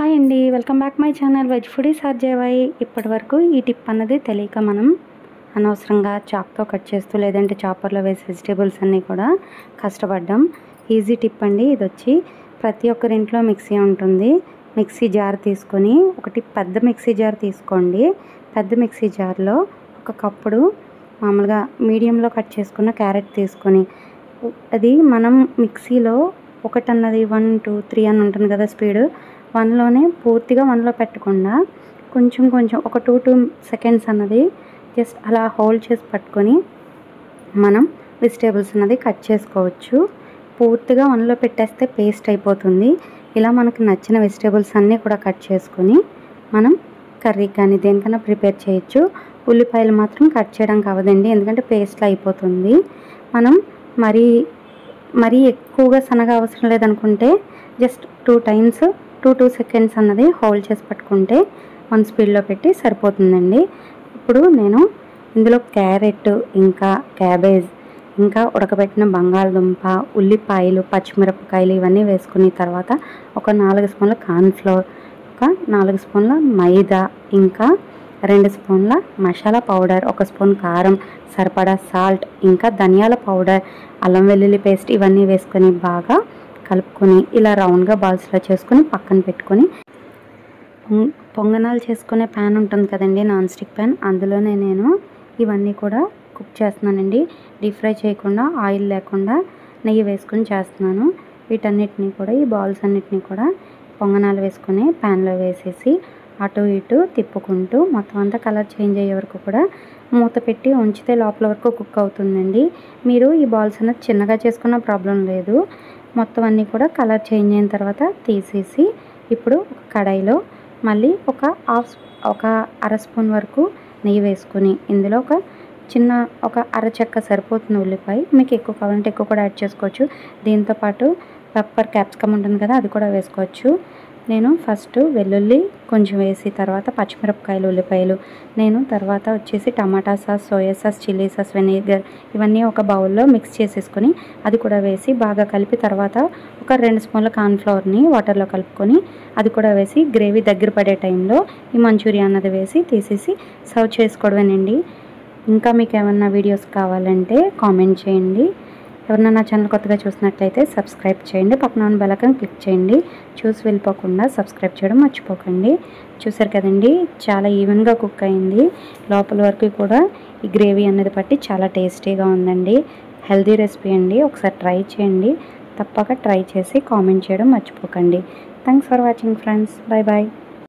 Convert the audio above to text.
Hi అండి. Welcome back my channel veg foodie సాధ్యవాయి ఇప్పటి వరకు ఈ టిప్ అన్నది తెలియక మనం అనవసరంగా చాక్తో కట్ చేస్తూ లేదంటే చాపర్లో వేసి వెజిటేబుల్స్ అన్నీ కూడా కష్టపడ్డాం. ఈజీ టిప్ అండి ఇది వచ్చి ప్రతి ఒక్కరి ఇంట్లో మిక్సీ ఉంటుంది. మిక్సీ జార్ తీసుకొని ఒకటి పెద్ద మిక్సీ జార్ తీసుకోండి. పెద్ద మిక్సీ జార్లో ఒక కప్పుడు మామూలుగా మీడియంలో కట్ చేసుకున్న క్యారెట్ తీసుకొని అది మనం మిక్సీలో ఒకటి అన్నది వన్ టూ త్రీ అని ఉంటుంది కదా స్పీడ్. వన్లోనే పూర్తిగా వన్లో పెట్టకుండా కొంచెం కొంచెం ఒక టూ టూ సెకండ్స్ అన్నది జస్ట్ అలా హోల్డ్ చేసి పట్టుకొని మనం వెజిటేబుల్స్ అన్నది కట్ చేసుకోవచ్చు. పూర్తిగా వన్లో పెట్టేస్తే పేస్ట్ అయిపోతుంది. ఇలా మనకు నచ్చిన వెజిటేబుల్స్ అన్నీ కూడా కట్ చేసుకొని మనం కర్రీ కానీ దేనికైనా ప్రిపేర్ చేయొచ్చు. ఉల్లిపాయలు మాత్రం కట్ చేయడానికి అవదండి ఎందుకంటే పేస్ట్లో అయిపోతుంది. మనం మరీ మరీ ఎక్కువగా సన్నగా అవసరం లేదనుకుంటే just two times two two seconds అన్నది హోల్డ్ చేసి పట్టుకుంటే వన్ స్పీడ్లో పెట్టి సరిపోతుందండి. ఇప్పుడు నేను ఇందులో క్యారెట్ ఇంకా క్యాబేజ్ ఇంకా ఉడకబెట్టిన బంగాళదుంప ఉల్లిపాయలు పచ్చిమిరపకాయలు ఇవన్నీ వేసుకున్న తర్వాత ఒక నాలుగు స్పూన్ల కార్న్ఫ్లోర్ ఒక నాలుగు స్పూన్ల మైదా ఇంకా రెండు స్పూన్ల మసాలా పౌడర్ ఒక స్పూన్ కారం సరిపడా సాల్ట్ ఇంకా ధనియాల పౌడర్ అల్లం వెల్లుల్లి పేస్ట్ ఇవన్నీ వేసుకొని బాగా కలుపుకొని ఇలా రౌండ్గా బాల్స్లో చేసుకొని పక్కన పెట్టుకొని పొంగనాలు చేసుకునే ప్యాన్ ఉంటుంది కదండి నాన్ స్టిక్ ప్యాన్. అందులోనే నేను ఇవన్నీ కూడా కుక్ చేస్తున్నానండి. డీప్ ఫ్రై చేయకుండా ఆయిల్ లేకుండా నెయ్యి వేసుకొని చేస్తున్నాను. వీటన్నిటిని కూడా ఈ బాల్స్ అన్నిటిని కూడా పొంగనాలు వేసుకొని ప్యాన్లో వేసేసి అటు ఇటు తిప్పుకుంటూ మొత్తం అంతా కలర్ చేంజ్ అయ్యే వరకు కూడా మూత పెట్టి ఉంచితే లోపల వరకు కుక్ అవుతుందండి. మీరు ఈ బాల్స్ అనేది చిన్నగా చేసుకున్న ప్రాబ్లం లేదు. మొత్తం అన్నీ కూడా కలర్ చేంజ్ అయిన తర్వాత తీసేసి ఇప్పుడు ఒక కడాయిలో మళ్ళీ ఒక హాఫ్ ఒక అర స్పూన్ వరకు నెయ్యి వేసుకుని ఇందులో ఒక చిన్న ఒక అర చెక్క సరిపోతుంది ఉల్లిపాయ. మీకు ఎక్కువ కావాలంటే ఎక్కువ కూడా యాడ్ చేసుకోవచ్చు. దీంతోపాటు పెప్పర్ క్యాప్సికమ్ ఉంటుంది కదా అది కూడా వేసుకోవచ్చు. నేను ఫస్ట్ వెల్లుల్లి కొంచెం వేసి తర్వాత పచ్చిమిరపకాయలు ఉల్లిపాయలు నేను తర్వాత వచ్చేసి tomato sauce soya sauce chilli sauce vinegar ఇవన్నీ ఒక బౌల్లో మిక్స్ చేసేసుకొని అది కూడా వేసి బాగా కలిపి తర్వాత ఒక రెండు స్పూన్ల కార్న్ఫ్లవర్ని వాటర్లో కలుపుకొని అది కూడా వేసి గ్రేవీ దగ్గర పడే టైంలో ఈ మంచూరియా అన్నది వేసి తీసేసి సర్వ్ చేసుకోవడమేనండి. ఇంకా మీకు ఏమన్నా వీడియోస్ కావాలంటే కామెంట్ చేయండి. ఎవరన్నా నా ఛానల్ కొత్తగా చూసినట్లయితే సబ్స్క్రైబ్ చేయండి. పక్కన ఉన్న బెలకం క్లిక్ చేయండి. చూసి వెళ్ళిపోకుండా సబ్స్క్రైబ్ చేయడం మర్చిపోకండి. చూసారు కదండి చాలా ఈవెన్గా కుక్ అయింది. లోపల వరకు కూడా ఈ గ్రేవీ అనేది పట్టి చాలా టేస్టీగా ఉందండి. హెల్దీ రెసిపీ అండి. ఒకసారి ట్రై చేయండి. తప్పక ట్రై చేసి కామెంట్ చేయడం మర్చిపోకండి. Thanks for watching friends bye bye